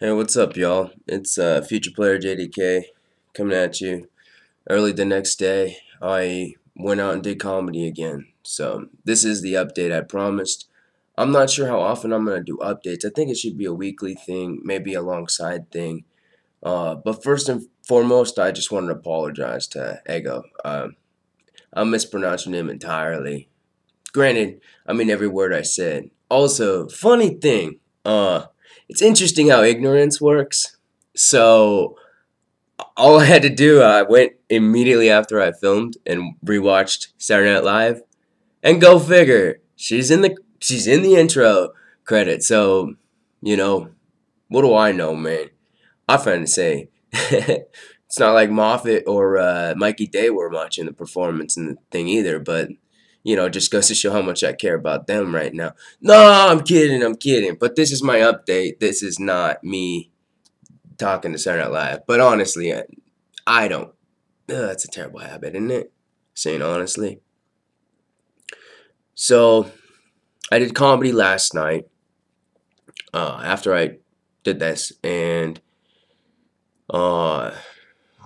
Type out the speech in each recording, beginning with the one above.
Hey, what's up, y'all? It's uh, future player JDK coming at you. Early the next day, I went out and did comedy again. So this is the update I promised. I'm not sure how often I'm gonna do updates. I think it should be a weekly thing, maybe a alongside thing. Uh, but first and foremost, I just wanted to apologize to Ego. Uh, I mispronounced your name entirely. Granted, I mean every word I said. Also, funny thing, uh, it's interesting how ignorance works. So, all I had to do, I went immediately after I filmed and rewatched Saturday Night Live, and go figure, she's in the she's in the intro credit. So, you know, what do I know, man? I find to say, it's not like Moffat or uh, Mikey Day were much in the performance and the thing either, but you know, just goes to show how much I care about them right now. No, I'm kidding, I'm kidding. But this is my update. This is not me talking to Saturday Night Live. But honestly, I, I don't. Ugh, that's a terrible habit, isn't it? Saying honestly. So, I did comedy last night. Uh, after I did this, and uh,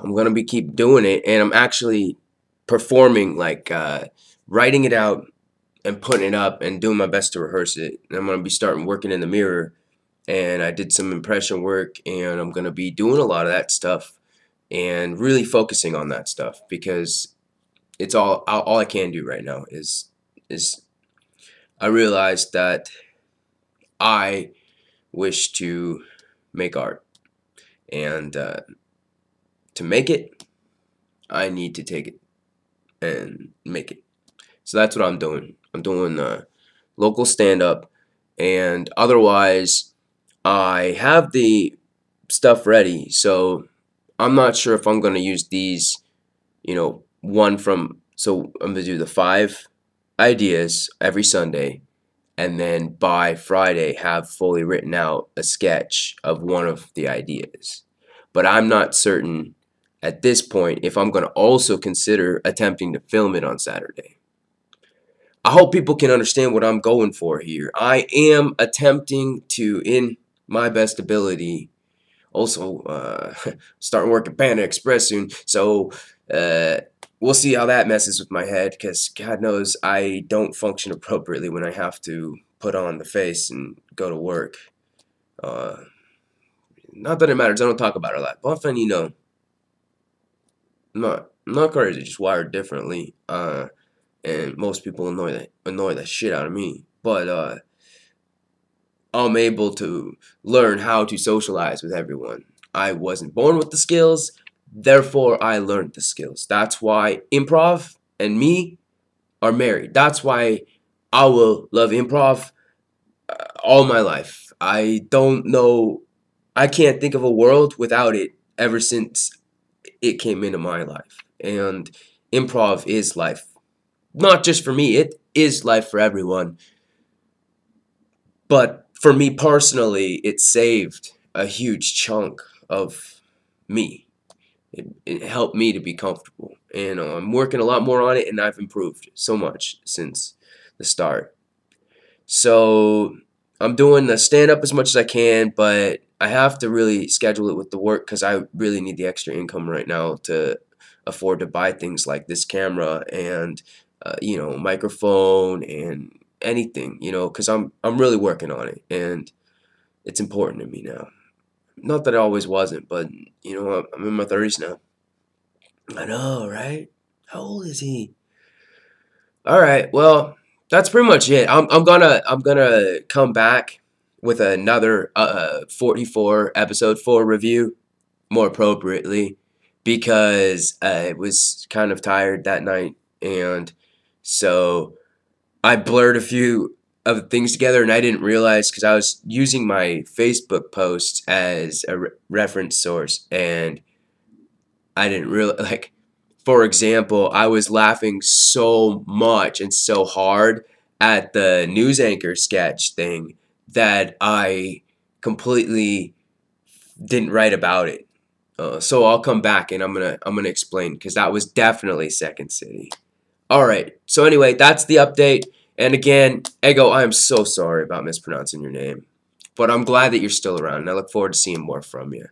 I'm gonna be keep doing it, and I'm actually performing like. Uh, writing it out and putting it up and doing my best to rehearse it. And I'm going to be starting working in the mirror. And I did some impression work and I'm going to be doing a lot of that stuff and really focusing on that stuff because it's all all I can do right now is is I realized that I wish to make art and uh, to make it I need to take it and make it so that's what I'm doing. I'm doing uh, local stand up, and otherwise, I have the stuff ready. So I'm not sure if I'm going to use these, you know, one from. So I'm going to do the five ideas every Sunday, and then by Friday, have fully written out a sketch of one of the ideas. But I'm not certain at this point if I'm going to also consider attempting to film it on Saturday. I hope people can understand what I'm going for here. I am attempting to, in my best ability, also uh, starting work at Panda Express soon. So uh, we'll see how that messes with my head because God knows I don't function appropriately when I have to put on the face and go to work. Uh, not that it matters. I don't talk about it a lot. But often, you know, I'm not, I'm not crazy, just wired differently. Uh, and most people annoy that annoy the shit out of me. But uh, I'm able to learn how to socialize with everyone. I wasn't born with the skills, therefore I learned the skills. That's why improv and me are married. That's why I will love improv uh, all my life. I don't know, I can't think of a world without it ever since it came into my life. And improv is life not just for me, it is life for everyone. But for me personally, it saved a huge chunk of me. It, it helped me to be comfortable. And uh, I'm working a lot more on it, and I've improved so much since the start. So I'm doing the stand up as much as I can, but I have to really schedule it with the work because I really need the extra income right now to afford to buy things like this camera and uh, you know, microphone and anything, you know, because I'm I'm really working on it and it's important to me now. Not that it always wasn't, but you know, I'm in my thirties now. I know, right? How old is he? All right, well, that's pretty much it. I'm I'm gonna I'm gonna come back with another uh 44 episode four review, more appropriately, because I was kind of tired that night and so I blurred a few of things together and I didn't realize because I was using my Facebook posts as a re- reference source and I didn't really like for example I was laughing so much and so hard at the news anchor sketch thing that I completely didn't write about it uh, so I'll come back and I'm gonna I'm gonna explain because that was definitely Second City. All right. So anyway, that's the update. And again, Ego, I am so sorry about mispronouncing your name. But I'm glad that you're still around, and I look forward to seeing more from you.